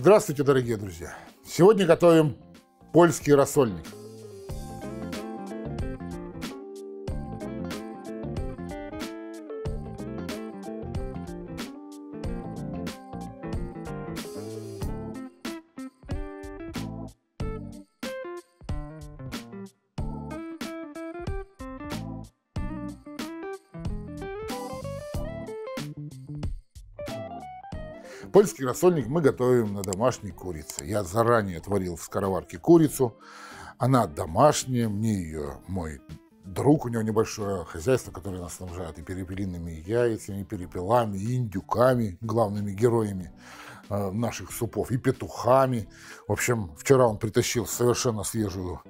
Здравствуйте, дорогие друзья! Сегодня готовим польский рассольник. Польский рассольник мы готовим на домашней курице. Я заранее отварил в скороварке курицу. Она домашняя, мне ее мой друг, у него небольшое хозяйство, которое нас снабжает и перепелиными яйцами, и перепелами, и индюками, главными героями э, наших супов, и петухами. В общем, вчера он притащил совершенно свежую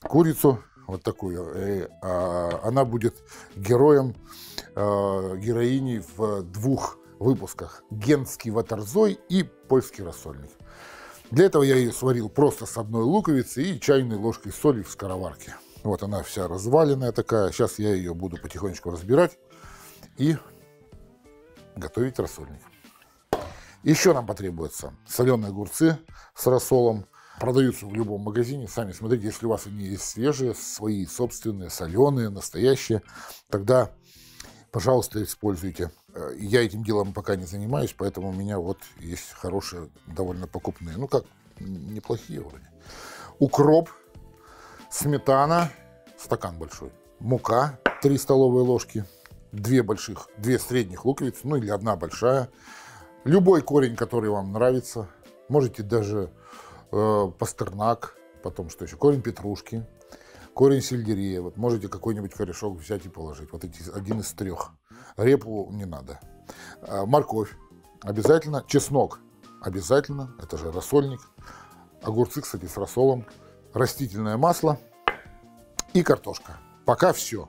курицу, вот такую. И, а, она будет героем, э, героиней в двух выпусках «Генский ватерзой» и «Польский рассольник». Для этого я ее сварил просто с одной луковицей и чайной ложкой соли в скороварке. Вот она вся разваленная такая. Сейчас я ее буду потихонечку разбирать и готовить рассольник. Еще нам потребуются соленые огурцы с рассолом. Продаются в любом магазине. Сами смотрите, если у вас они есть свежие, свои собственные, соленые, настоящие, тогда, пожалуйста, используйте. Э, я этим делом пока не занимаюсь, поэтому у меня вот есть хорошие, довольно покупные. Ну как, неплохие вроде. Укроп, сметана, стакан большой, мука, 3 столовые ложки, две больших, две средних луковицы, ну или одна большая. Любой корень, который вам нравится. Можете даже э, пастернак, потом что еще, корень петрушки, корень сельдерея. Вот можете какой-нибудь корешок взять и положить. Вот эти один из трех. Репу не надо. А, морковь обязательно. Чеснок обязательно. Это же рассольник. Огурцы, кстати, с рассолом. Растительное масло и картошка. Пока все.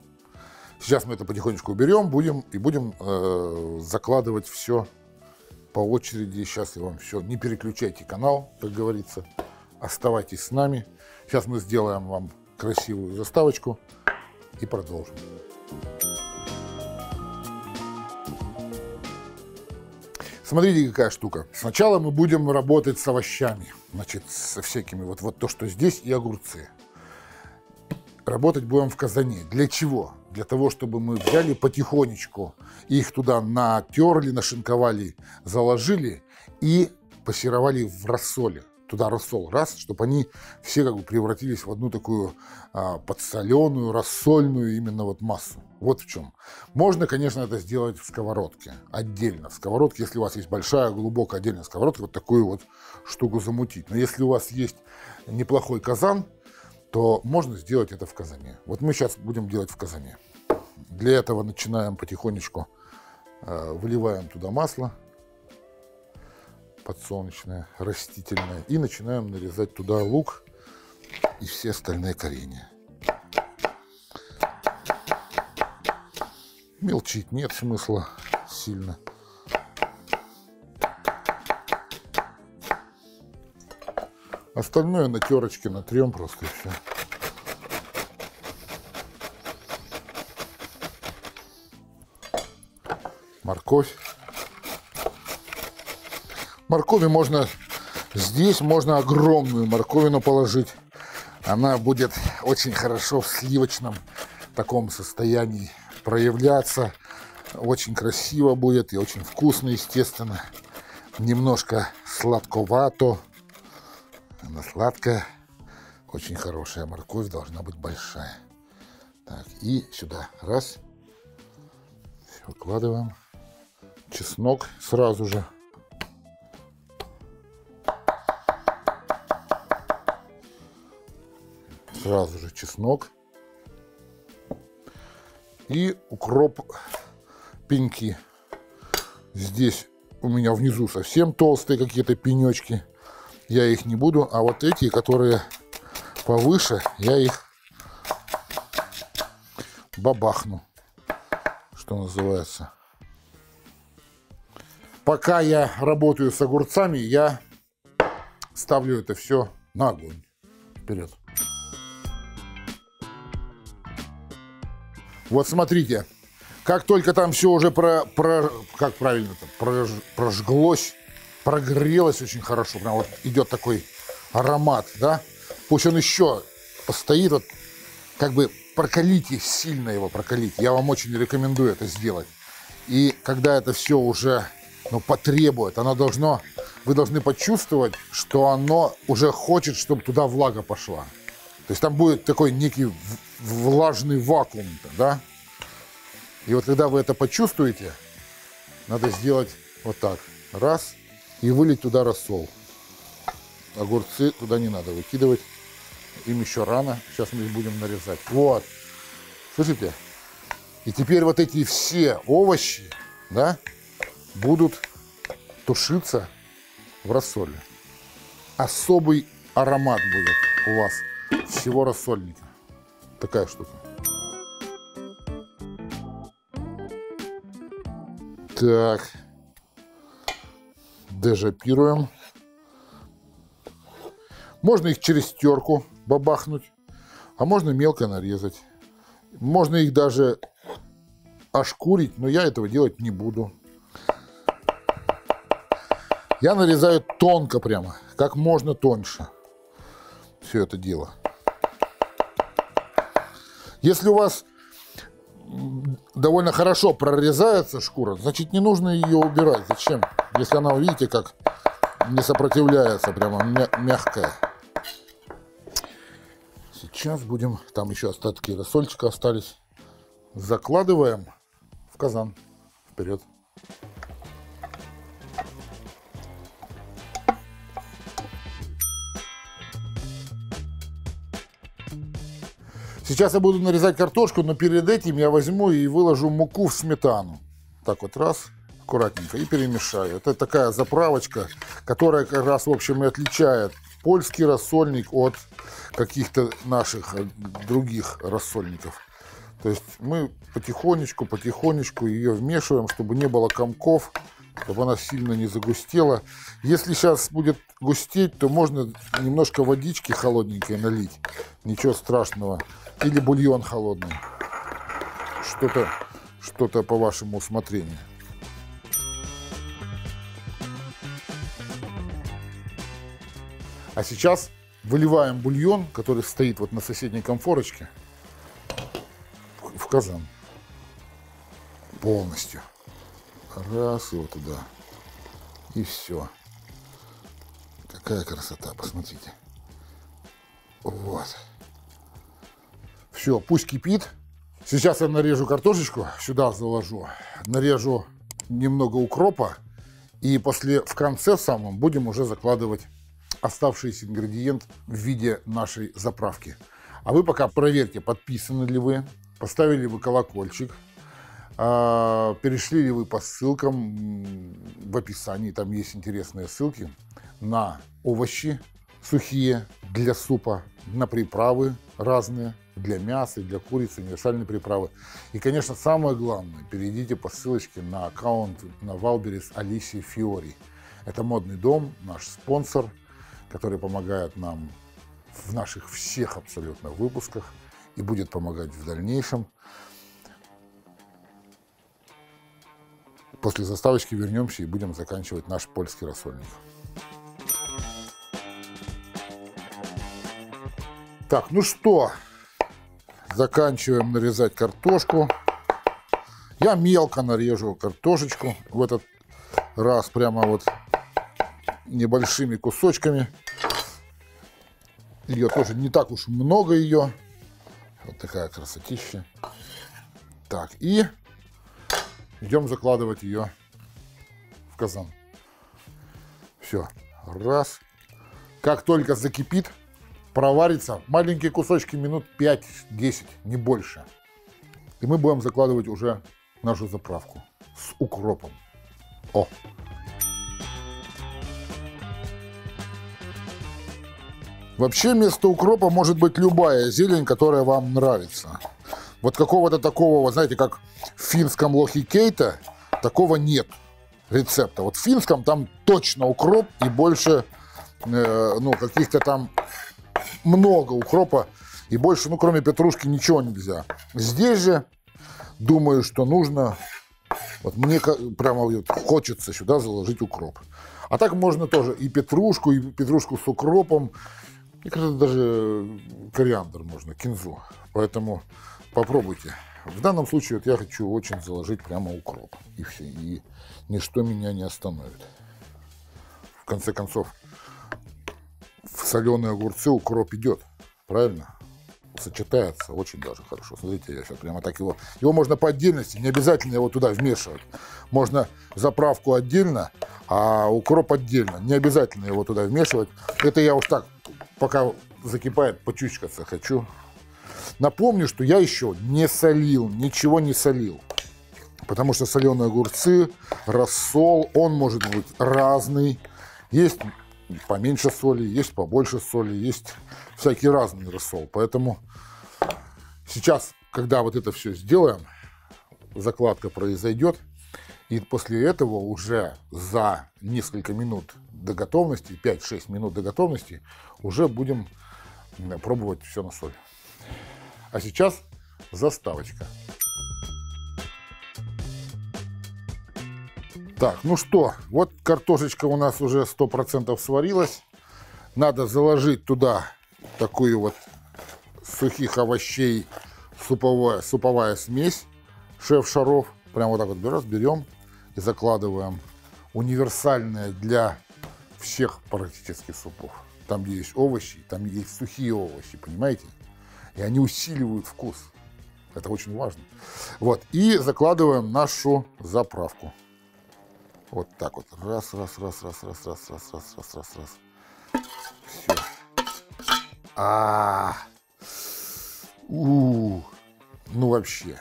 Сейчас мы это потихонечку уберем будем, и будем э, закладывать все по очереди. Сейчас я вам все. Не переключайте канал, как говорится. Оставайтесь с нами. Сейчас мы сделаем вам красивую заставочку и продолжим. Смотрите, какая штука. Сначала мы будем работать с овощами, значит, со всякими, вот, вот то, что здесь, и огурцы. Работать будем в казане. Для чего? Для того, чтобы мы взяли потихонечку, их туда натерли, нашинковали, заложили и пассеровали в рассоле туда рассол, раз, чтобы они все как бы превратились в одну такую а, подсоленую, рассольную именно вот массу. Вот в чем. Можно, конечно, это сделать в сковородке, отдельно. В сковородке, если у вас есть большая, глубокая отдельная сковородка, вот такую вот штуку замутить. Но если у вас есть неплохой казан, то можно сделать это в казане. Вот мы сейчас будем делать в казане. Для этого начинаем потихонечку, э, выливаем туда масло, подсолнечное, растительное. И начинаем нарезать туда лук и все остальные коренья. Мелчить нет смысла сильно. Остальное на терочке натрем просто и все. Морковь. Моркови можно здесь, можно огромную морковину положить. Она будет очень хорошо в сливочном таком состоянии проявляться. Очень красиво будет и очень вкусно, естественно. Немножко сладковато. Она сладкая. Очень хорошая морковь должна быть большая. Так, и сюда. Раз. Все, выкладываем. Чеснок сразу же. Чеснок и укроп пеньки. Здесь у меня внизу совсем толстые какие-то пенечки. Я их не буду, а вот эти, которые повыше, я их бабахну, что называется. Пока я работаю с огурцами, я ставлю это все на огонь. Вперед. Вот смотрите, как только там все уже про, про как правильно прож, прожглось, прогрелась очень хорошо. Прям вот идет такой аромат, да. Пусть он еще постоит, вот как бы прокалите, сильно его прокалите. Я вам очень рекомендую это сделать. И когда это все уже ну, потребует, оно должно, вы должны почувствовать, что оно уже хочет, чтобы туда влага пошла. То есть там будет такой некий влажный вакуум, да? И вот когда вы это почувствуете, надо сделать вот так. Раз. И вылить туда рассол. Огурцы туда не надо выкидывать. Им еще рано. Сейчас мы их будем нарезать. Вот. Слышите? И теперь вот эти все овощи, да, будут тушиться в рассоле. Особый аромат будет у вас всего рассольника. Такая штука. Так. Дежапируем. Можно их через терку бабахнуть, а можно мелко нарезать. Можно их даже ошкурить, но я этого делать не буду. Я нарезаю тонко прямо, как можно тоньше. Все это дело. Если у вас довольно хорошо прорезается шкура, значит не нужно ее убирать. Зачем? Если она, видите, как не сопротивляется, прямо мягкая. Сейчас будем, там еще остатки рассольчика остались, закладываем в казан. Вперед. Сейчас я буду нарезать картошку, но перед этим я возьму и выложу муку в сметану. Так вот раз, аккуратненько, и перемешаю. Это такая заправочка, которая как раз, в общем, и отличает польский рассольник от каких-то наших э, других рассольников. То есть мы потихонечку, потихонечку ее вмешиваем, чтобы не было комков, чтобы она сильно не загустела. Если сейчас будет густеть, то можно немножко водички холодненькой налить. Ничего страшного. Или бульон холодный. Что-то что, -то, по вашему усмотрению. А сейчас выливаем бульон, который стоит вот на соседней комфорочке, в казан. Полностью. Раз его туда. И все. Какая красота, посмотрите. Вот. Все, пусть кипит. Сейчас я нарежу картошечку, сюда заложу. Нарежу немного укропа. И после, в конце самом, будем уже закладывать оставшийся ингредиент в виде нашей заправки. А вы пока проверьте, подписаны ли вы, поставили вы колокольчик, а, перешли ли вы по ссылкам в описании, там есть интересные ссылки на овощи сухие для супа, на приправы разные, для мяса, для курицы, универсальные приправы. И, конечно, самое главное, перейдите по ссылочке на аккаунт на Валберис Алисии Фиори. Это модный дом, наш спонсор, который помогает нам в наших всех абсолютно выпусках и будет помогать в дальнейшем. После заставочки вернемся и будем заканчивать наш польский рассольник. Так, ну что, заканчиваем нарезать картошку. Я мелко нарежу картошечку в этот раз, прямо вот небольшими кусочками. Ее тоже не так уж много ее. Вот такая красотища. Так, и идем закладывать ее в казан. Все, раз. Как только закипит, проварится маленькие кусочки минут 5-10, не больше. И мы будем закладывать уже нашу заправку с укропом. О! Вообще вместо укропа может быть любая зелень, которая вам нравится. Вот какого-то такого, вот знаете, как в финском лохи кейта, такого нет рецепта. Вот в финском там точно укроп и больше э, ну, каких-то там много укропа и больше, ну, кроме петрушки, ничего нельзя. Здесь же думаю, что нужно Вот мне прямо вот хочется сюда заложить укроп. А так можно тоже и петрушку, и петрушку с укропом. И, кажется, даже кориандр можно, кинзу. Поэтому попробуйте. В данном случае вот я хочу очень заложить прямо укроп. И все. И ничто меня не остановит. В конце концов, в соленые огурцы укроп идет. Правильно? Сочетается очень даже хорошо. Смотрите, я сейчас прямо так его... Его можно по отдельности, не обязательно его туда вмешивать. Можно заправку отдельно, а укроп отдельно. Не обязательно его туда вмешивать. Это я уж так, пока закипает, почучкаться хочу. Напомню, что я еще не солил, ничего не солил. Потому что соленые огурцы, рассол, он может быть разный. Есть поменьше соли, есть побольше соли, есть всякий разный рассол. Поэтому сейчас, когда вот это все сделаем, закладка произойдет, и после этого уже за несколько минут до готовности, 5-6 минут до готовности, уже будем пробовать все на соль. А сейчас заставочка. Так, ну что, вот картошечка у нас уже 100% сварилась. Надо заложить туда такую вот сухих овощей суповая, суповая смесь шеф-шаров. Прям вот так вот берем, берем и закладываем. Универсальная для всех практически супов. Там есть овощи, там есть сухие овощи, понимаете? И они усиливают вкус. Это очень важно. Вот. И закладываем нашу заправку. Вот так вот. Раз, раз, раз, раз, раз, раз, раз, раз, раз, раз, раз. Все. А, у, ну вообще.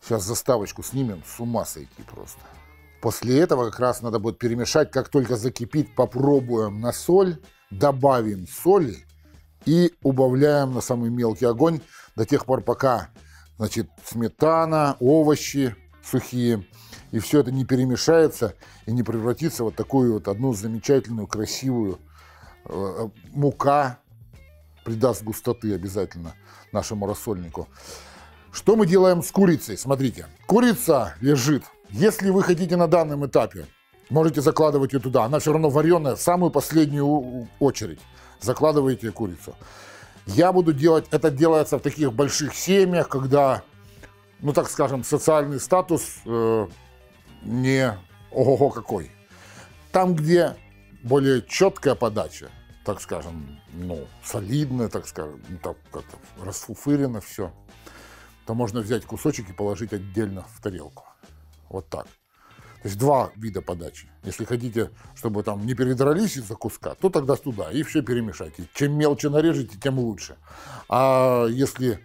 Сейчас заставочку снимем, с ума сойти просто. После этого как раз надо будет перемешать, как только закипит, попробуем на соль, добавим соли и убавляем на самый мелкий огонь до тех пор, пока значит, сметана, овощи сухие, и все это не перемешается и не превратится в вот такую вот одну замечательную, красивую э, мука, придаст густоты обязательно нашему рассольнику. Что мы делаем с курицей? Смотрите, курица лежит. Если вы хотите на данном этапе, можете закладывать ее туда. Она все равно вареная в самую последнюю очередь закладываете курицу. Я буду делать, это делается в таких больших семьях, когда, ну так скажем, социальный статус э, не ого-го какой. Там, где более четкая подача, так скажем, ну, солидная, так скажем, ну, так как-то расфуфырено все, то можно взять кусочек и положить отдельно в тарелку. Вот так. То есть два вида подачи. Если хотите, чтобы там не передрались из-за куска, то тогда туда и все перемешайте. Чем мелче нарежете, тем лучше. А если,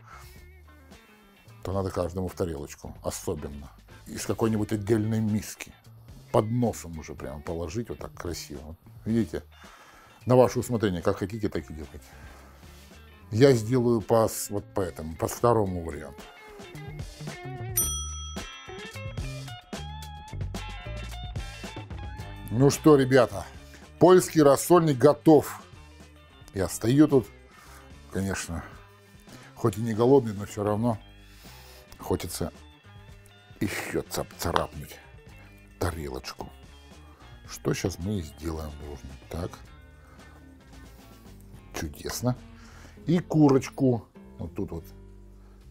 то надо каждому в тарелочку, особенно. Из какой-нибудь отдельной миски. Под носом уже прям положить вот так красиво. Видите? На ваше усмотрение, как хотите, так и делайте. Я сделаю по, вот по этому, по второму варианту. Ну что, ребята, польский рассольник готов. Я стою тут, конечно, хоть и не голодный, но все равно хочется еще царапнуть тарелочку. Что сейчас мы сделаем должны? Так. Чудесно. И курочку. Вот тут вот.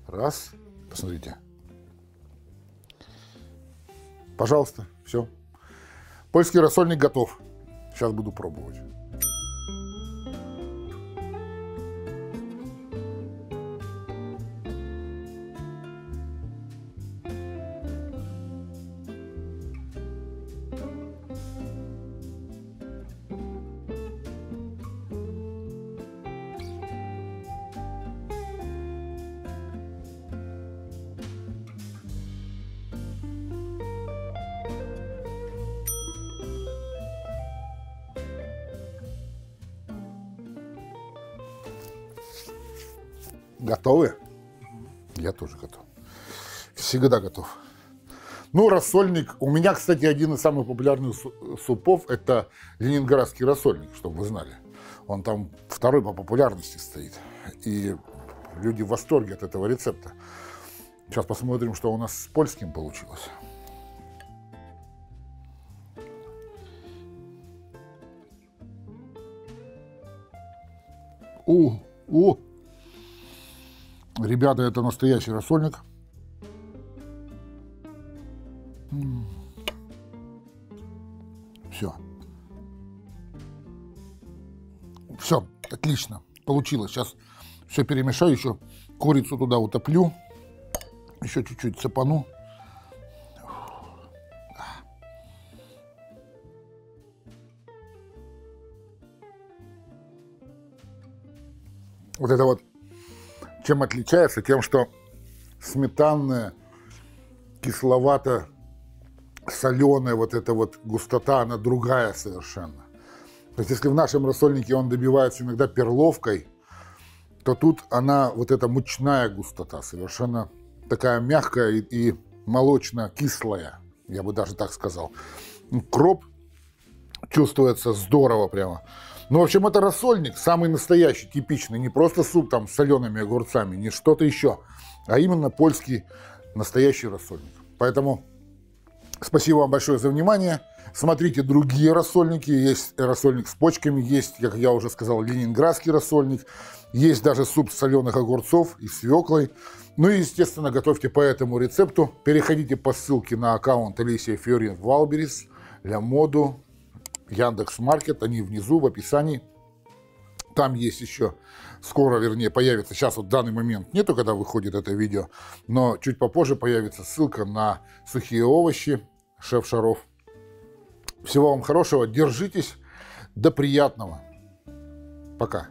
Раз. Посмотрите. Пожалуйста, все. Польский рассольник готов. Сейчас буду пробовать. Готовы? Я тоже готов. Всегда готов. Ну, рассольник. У меня, кстати, один из самых популярных супов – это ленинградский рассольник, чтобы вы знали. Он там второй по популярности стоит. И люди в восторге от этого рецепта. Сейчас посмотрим, что у нас с польским получилось. У, у, Ребята, это настоящий рассольник. Все. Все, отлично. Получилось. Сейчас все перемешаю, еще курицу туда утоплю. Еще чуть-чуть цепану. Вот это вот чем отличается? Тем, что сметанная, кисловато соленая вот эта вот густота, она другая совершенно. То есть если в нашем рассольнике он добивается иногда перловкой, то тут она, вот эта мучная густота, совершенно такая мягкая и, и молочно-кислая, я бы даже так сказал. Кроп чувствуется здорово прямо. Ну, в общем, это рассольник, самый настоящий, типичный. Не просто суп там с солеными огурцами, не что-то еще, а именно польский настоящий рассольник. Поэтому спасибо вам большое за внимание. Смотрите другие рассольники. Есть рассольник с почками, есть, как я уже сказал, ленинградский рассольник. Есть даже суп с соленых огурцов и свеклой. Ну и, естественно, готовьте по этому рецепту. Переходите по ссылке на аккаунт Алисия Фьорин Валберис, Ля Моду, Яндекс Маркет, они внизу в описании. Там есть еще, скоро, вернее, появится, сейчас вот в данный момент нету, когда выходит это видео, но чуть попозже появится ссылка на сухие овощи, шеф Шаров. Всего вам хорошего, держитесь, до приятного. Пока.